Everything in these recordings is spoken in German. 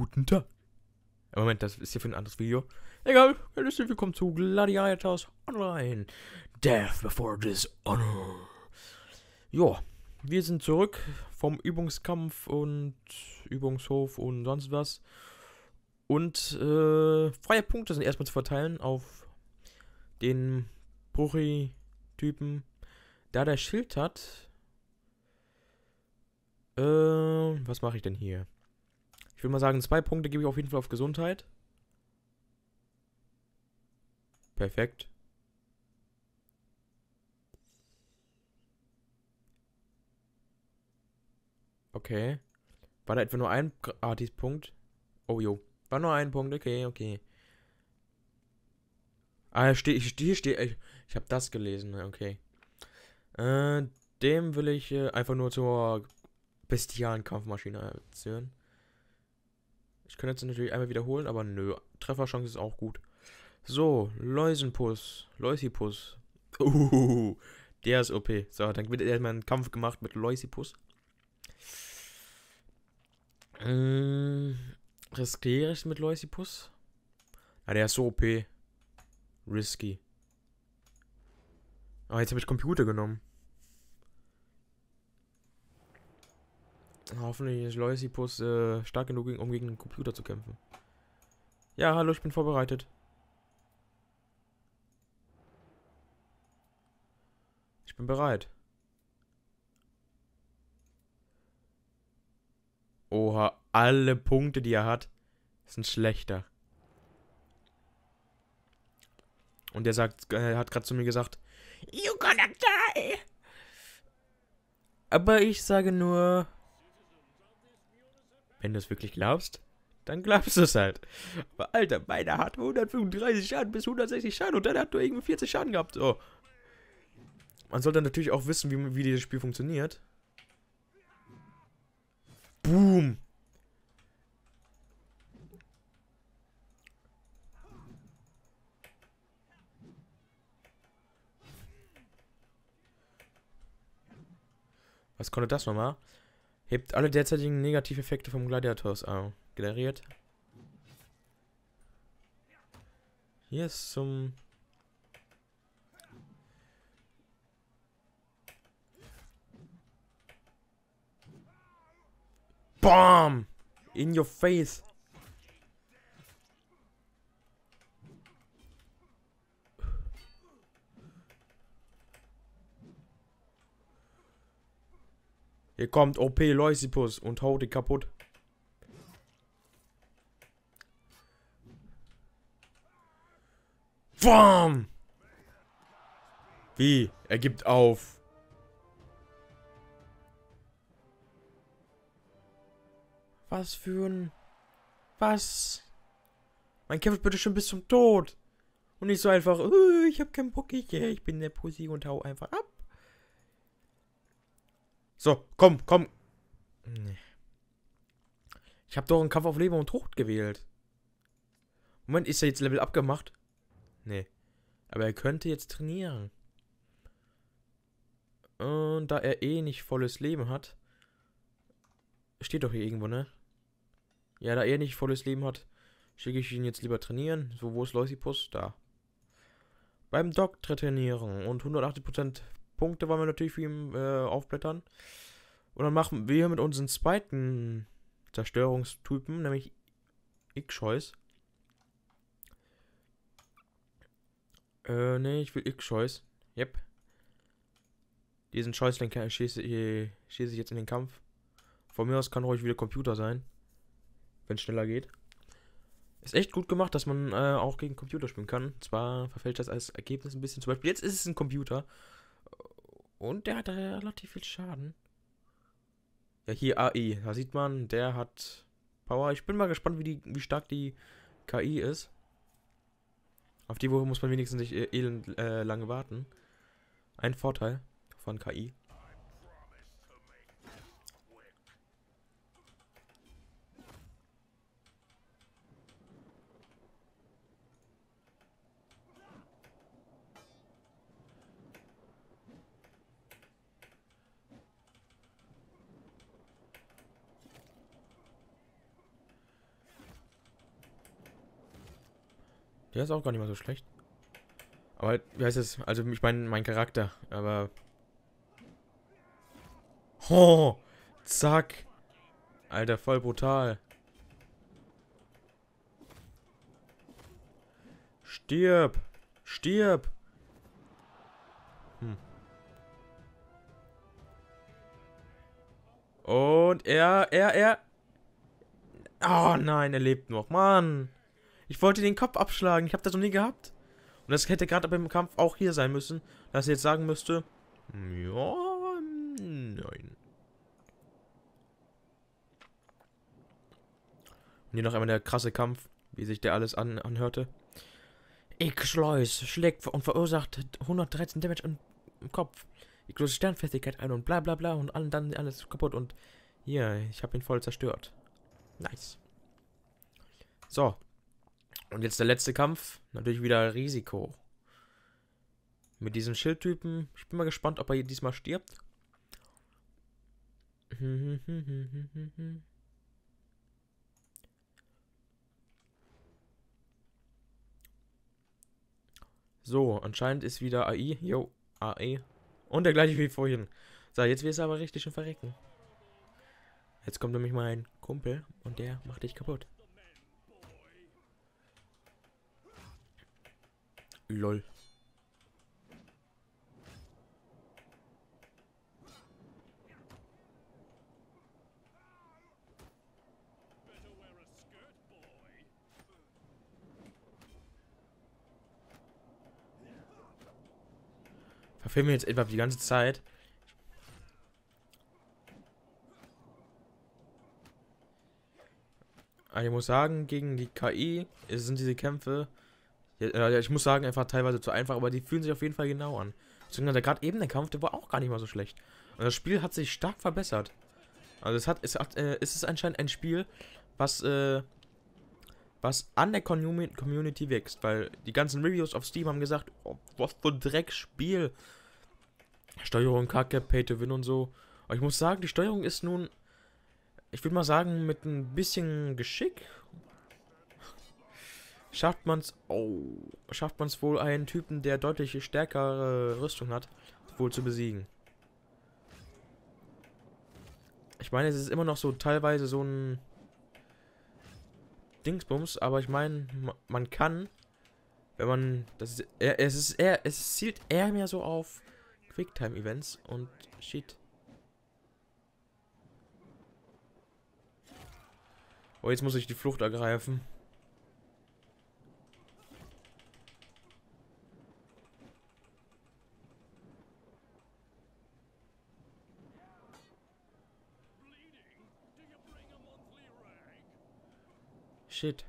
guten Tag. Moment, das ist hier für ein anderes Video. Egal, herzlich willkommen zu Gladiators Online. Death before dishonor. Jo, wir sind zurück vom Übungskampf und Übungshof und sonst was. Und äh, freie Punkte sind erstmal zu verteilen auf den Bruchi-Typen. Da der Schild hat. Äh, was mache ich denn hier? Ich würde mal sagen, zwei Punkte gebe ich auf jeden Fall auf Gesundheit. Perfekt. Okay. War da etwa nur ein Gratis-Punkt? Oh jo. War nur ein Punkt, okay, okay. Ah, hier steht, hier steht, ich, ich habe das gelesen, okay. Äh, dem will ich äh, einfach nur zur bestialen Kampfmaschine erzählen. Ich könnte jetzt natürlich einmal wiederholen, aber nö. Trefferchance ist auch gut. So, Läusenpuss. Läusipus. Uh, der ist OP. So, dann wird erstmal ein Kampf gemacht mit Läusipus. Ähm, riskiere ich mit Läusipus? Ja, der ist so OP. Risky. Ah, jetzt habe ich Computer genommen. Hoffentlich ist Loisipus äh, stark genug, um gegen den Computer zu kämpfen. Ja, hallo, ich bin vorbereitet. Ich bin bereit. Oha, alle Punkte, die er hat, sind schlechter. Und er sagt, er hat gerade zu mir gesagt, You gonna die! Aber ich sage nur, wenn du es wirklich glaubst, dann glaubst du es halt. Aber Alter, meiner hat 135 Schaden bis 160 Schaden und dann hat nur irgendwie 40 Schaden gehabt. So. Man sollte natürlich auch wissen, wie, wie dieses Spiel funktioniert. Boom. Was konnte das nochmal? Hebt alle derzeitigen Negativeffekte vom Gladiators an. Generiert. Hier ist zum... BAM! In your face! Hier kommt OP Loisipus und haut die kaputt. Bam! Wie? Er gibt auf. Was für ein... Was? Man kämpft bitte schon bis zum Tod. Und nicht so einfach, uh, ich hab keinen Bock, ich bin der Pussy und hau einfach ab. So, komm, komm. Nee. Ich habe doch einen Kampf auf Leben und Tod gewählt. Moment, ist er jetzt Level abgemacht? Nee. Aber er könnte jetzt trainieren. Und da er eh nicht volles Leben hat. Steht doch hier irgendwo, ne? Ja, da er nicht volles Leben hat, schicke ich ihn jetzt lieber trainieren. So, wo ist Loisipus? Da. Beim Doktor trainieren. Und 180% Punkte wollen wir natürlich für ihn äh, aufblättern. Und dann machen wir mit unseren zweiten Zerstörungstypen, nämlich X-Choice. Äh, ne, ich will X-Choice. Yep. Diesen Scheißlenker schieße, schieße ich jetzt in den Kampf. Von mir aus kann ruhig wieder Computer sein. Wenn es schneller geht. Ist echt gut gemacht, dass man äh, auch gegen Computer spielen kann. Zwar verfälscht das als Ergebnis ein bisschen. Zum Beispiel jetzt ist es ein Computer. Und der hat relativ viel Schaden. Ja, hier AI. Da sieht man, der hat Power. Ich bin mal gespannt, wie, die, wie stark die KI ist. Auf die Woche muss man wenigstens nicht äh, elend äh, lange warten. Ein Vorteil von KI. Der ist auch gar nicht mal so schlecht. Aber, wie heißt es? Also, ich meine, mein Charakter. Aber. Oh! Zack! Alter, voll brutal. Stirb! Stirb! Hm. Und er, er, er. Oh nein, er lebt noch. Mann. Ich wollte den Kopf abschlagen. Ich habe das noch nie gehabt. Und das hätte gerade beim Kampf auch hier sein müssen. Dass er jetzt sagen müsste. Ja, nein. Und hier noch einmal der krasse Kampf, wie sich der alles an, anhörte. X-Schleus schlägt und verursacht 113 Damage im, Kopf. Die große Sternfestigkeit ein und bla bla bla und dann alles kaputt und hier, ich habe ihn voll zerstört. Nice. So. Und jetzt der letzte Kampf. Natürlich wieder Risiko. Mit diesem Schildtypen. Ich bin mal gespannt, ob er diesmal stirbt. So, anscheinend ist wieder AI. Jo, AI. Und der gleiche wie vorhin. So, jetzt wirst du aber richtig schon verrecken. Jetzt kommt nämlich mein Kumpel und der macht dich kaputt. Lol. Verfilmen jetzt etwa die ganze Zeit. Also ich muss sagen, gegen die KI sind diese Kämpfe, ja, ich muss sagen, einfach teilweise zu einfach, aber die fühlen sich auf jeden Fall genau an. Beziehungsweise gerade eben der Kampf, der war auch gar nicht mal so schlecht. Und das Spiel hat sich stark verbessert. Also es hat, es hat, äh, es ist anscheinend ein Spiel, was, äh, was an der Community wächst, weil die ganzen Reviews auf Steam haben gesagt, oh, was für ein Dreckspiel. Steuerung kacke, Pay to Win und so. Aber ich muss sagen, die Steuerung ist nun ich würde mal sagen, mit ein bisschen Geschick schafft man es, oh, schafft man es wohl einen Typen, der deutlich stärkere Rüstung hat, wohl zu besiegen. Ich meine, es ist immer noch so teilweise so ein Dingsbums, aber ich meine, man kann, wenn man, das ist, es ist eher, es zielt eher mehr so auf Quicktime-Events und Shit. Oh, jetzt muss ich die Flucht ergreifen. Shit.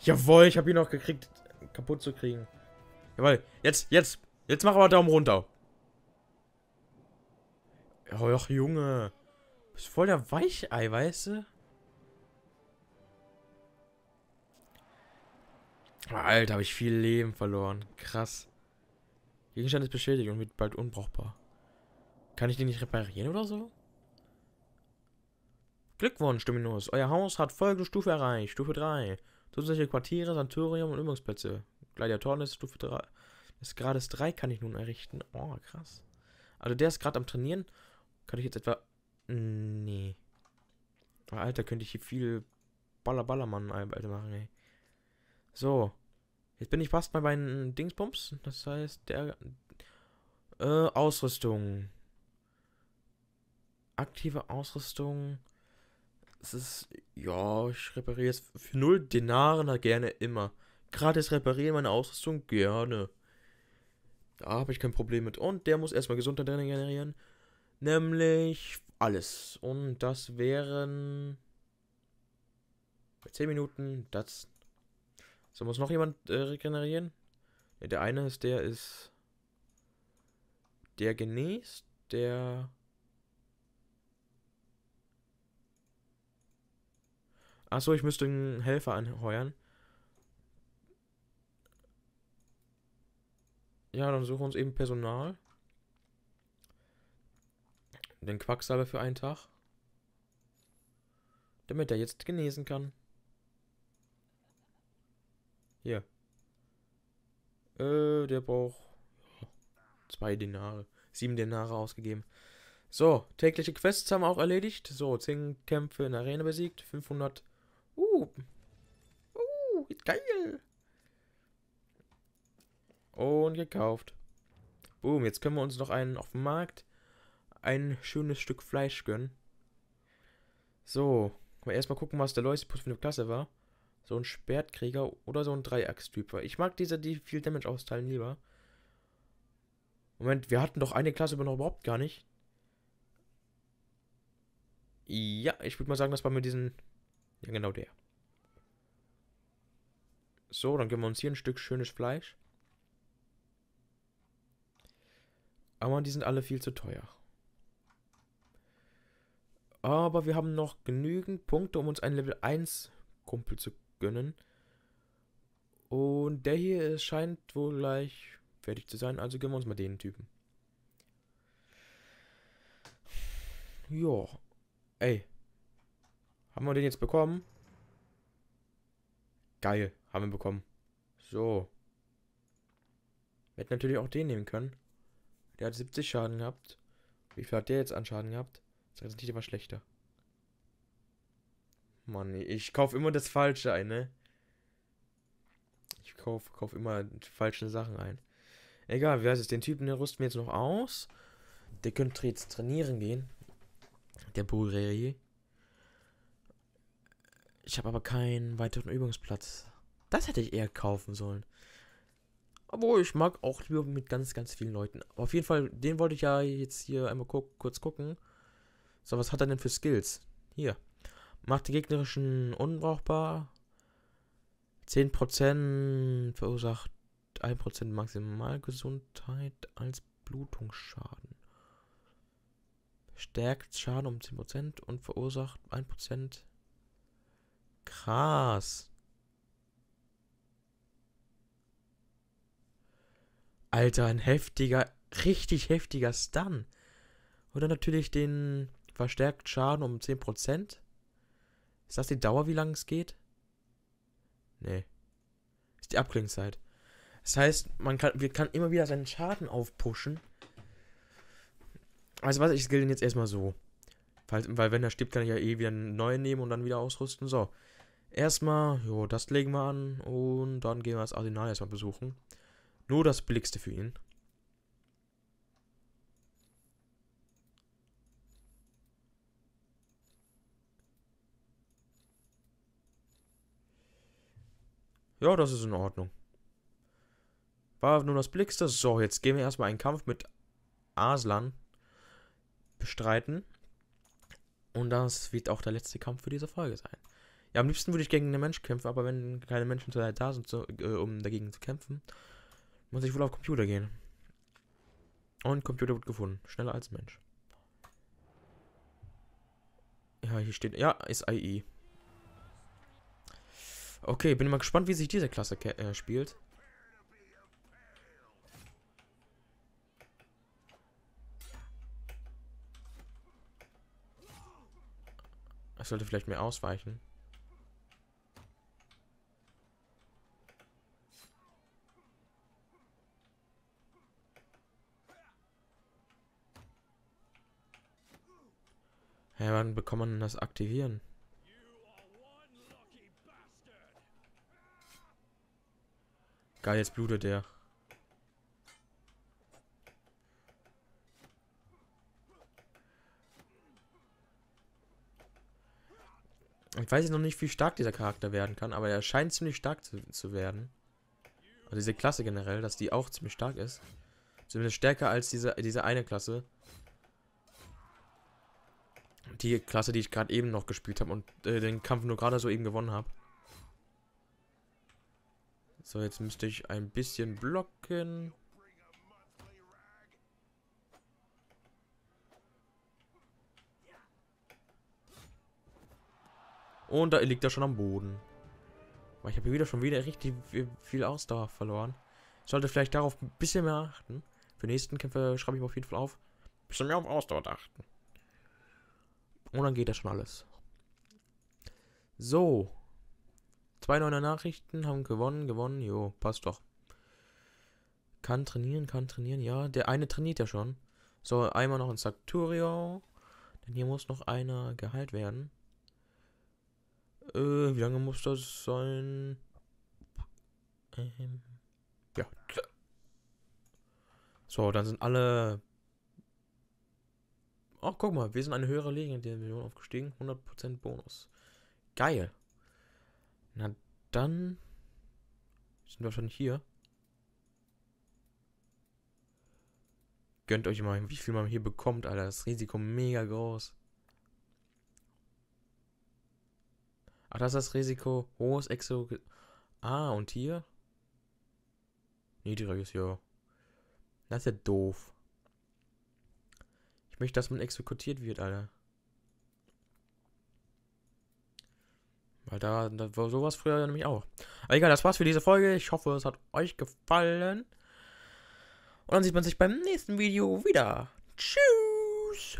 Jawohl, ich habe ihn noch gekriegt, kaputt zu kriegen. Jawohl, jetzt, jetzt, jetzt mach aber Daumen runter. Och, Junge. Bist voll der Weichei, weißt du? Alter, habe ich viel Leben verloren. Krass. Gegenstand ist beschädigt und wird bald unbrauchbar. Kann ich den nicht reparieren oder so? Glückwunsch, Dominus. Euer Haus hat folgende Stufe erreicht. Stufe 3. Zusätzliche Quartiere, Sanatorium und Übungsplätze. Gladiatoren ist Stufe 3. Des Grades 3 kann ich nun errichten. Oh, krass. Also der ist gerade am Trainieren. Kann ich jetzt etwa... Nee. Alter, könnte ich hier viel Baller Ballermann Alter machen, ey. So. Jetzt bin ich fast bei meinen Dingsbums. Das heißt, der... Äh, Ausrüstung. Aktive Ausrüstung es ist, ja, ich repariere es für 0 Denare na gerne immer. Gratis reparieren meine Ausrüstung gerne. Da habe ich kein Problem mit. Und der muss erstmal Gesundheit generieren. Nämlich alles. Und das wären 10 Minuten. Das. So, muss noch jemand äh, regenerieren? Ja, der eine ist, der ist. Der genäst. Der Achso, ich müsste einen Helfer anheuern. Ja, dann suchen wir uns eben Personal. Den Quacksalber für einen Tag. Damit er jetzt genesen kann. Hier. Äh, der braucht zwei Dinare. Sieben Dinare ausgegeben. So, tägliche Quests haben wir auch erledigt. So, zehn Kämpfe in der Arena besiegt. 500. Uh. Uh, geil. Und gekauft. Boom, jetzt können wir uns noch einen auf dem Markt ein schönes Stück Fleisch gönnen. So, mal erstmal gucken, was der Loisipus für eine Klasse war. So ein Sperrträger oder so ein Dreieckstyp. Ich mag diese, die viel Damage austeilen, lieber. Moment, wir hatten doch eine Klasse aber noch überhaupt gar nicht. Ja, ich würde mal sagen, das war mit diesen... Ja, genau der. So, dann geben wir uns hier ein Stück schönes Fleisch. Aber die sind alle viel zu teuer. Aber wir haben noch genügend Punkte, um uns einen Level 1 Kumpel zu gönnen. Und der hier scheint wohl gleich fertig zu sein, also gönnen wir uns mal den Typen. Ja. Ey. Haben wir den jetzt bekommen? Geil, haben wir bekommen. So. Wir hätten natürlich auch den nehmen können. Der hat 70 Schaden gehabt. Wie viel hat der jetzt an Schaden gehabt? Das ist nicht immer schlechter. Mann, ich kaufe immer das Falsche ein, ne? Ich kaufe kauf immer falsche Sachen ein. Egal, wie heißt es? Den Typen, den rüsten wir jetzt noch aus. Der könnte jetzt trainieren gehen. Der Bourrier. Ich habe aber keinen weiteren Übungsplatz. Das hätte ich eher kaufen sollen. Aber ich mag auch lieber mit ganz, ganz vielen Leuten. Aber auf jeden Fall, den wollte ich ja jetzt hier einmal gu kurz gucken. So, was hat er denn für Skills? Hier. Macht die gegnerischen unbrauchbar. 10% verursacht 1% Maximalgesundheit als Blutungsschaden. Stärkt Schaden um 10% und verursacht 1%. Krass. Alter, ein heftiger, richtig heftiger Stun. Oder natürlich den verstärkt Schaden um 10%. Ist das die Dauer, wie lange es geht? Nee. Ist die Abklingzeit. Das heißt, man kann, wir kann immer wieder seinen Schaden aufpushen. Also was, ich skill den jetzt erstmal so. Weil, weil wenn er stirbt, kann ich ja eh wieder einen neuen nehmen und dann wieder ausrüsten. So. Erstmal, jo, das legen wir an und dann gehen wir das Arsenal erstmal besuchen. Nur das Billigste für ihn. Ja, das ist in Ordnung. War nur das Billigste. So, jetzt gehen wir erstmal einen Kampf mit Aslan bestreiten. Und das wird auch der letzte Kampf für diese Folge sein. Ja, am liebsten würde ich gegen einen Mensch kämpfen, aber wenn keine Menschen da sind, so, äh, um dagegen zu kämpfen, muss ich wohl auf Computer gehen. Und Computer wird gefunden. Schneller als Mensch. Ja, hier steht. Ja, ist IE. Okay, bin mal gespannt, wie sich diese Klasse äh, spielt. Ich sollte vielleicht mehr ausweichen. Ja, wann bekommt man das aktivieren? Geil, jetzt blutet der. Ich weiß noch nicht, wie stark dieser Charakter werden kann, aber er scheint ziemlich stark zu, zu werden. Also diese Klasse generell, dass die auch ziemlich stark ist. Zumindest stärker als diese, diese eine Klasse die Klasse, die ich gerade eben noch gespielt habe und äh, den Kampf nur gerade so eben gewonnen habe. So, jetzt müsste ich ein bisschen blocken. Und da liegt er schon am Boden. Aber ich habe hier wieder schon wieder richtig viel Ausdauer verloren. Ich sollte vielleicht darauf ein bisschen mehr achten. Für die nächsten Kämpfe schreibe ich mir auf jeden Fall auf. Ein bisschen mehr auf Ausdauer achten. Und dann geht das schon alles. So. Zwei neue Nachrichten haben gewonnen, gewonnen. Jo, passt doch. Kann trainieren, kann trainieren. Ja, der eine trainiert ja schon. So, einmal noch in Sakturio. Denn hier muss noch einer geheilt werden. Äh, wie lange muss das sein? Ähm, ja. So, dann sind alle. Oh, guck mal, wir sind eine höhere Legendimension aufgestiegen. 100% Bonus. Geil. Na dann sind wir schon hier. Gönnt euch mal, wie viel man hier bekommt, Alter. Das Risiko mega groß. Ach, das ist das Risiko. Hohes Exo. Ah, und hier? Niedriges, ja. Das ist ja doof. Ich möchte, dass man exekutiert wird, Alter. Weil da, da war sowas früher nämlich auch. Aber egal, das war's für diese Folge. Ich hoffe, es hat euch gefallen. Und dann sieht man sich beim nächsten Video wieder. Tschüss.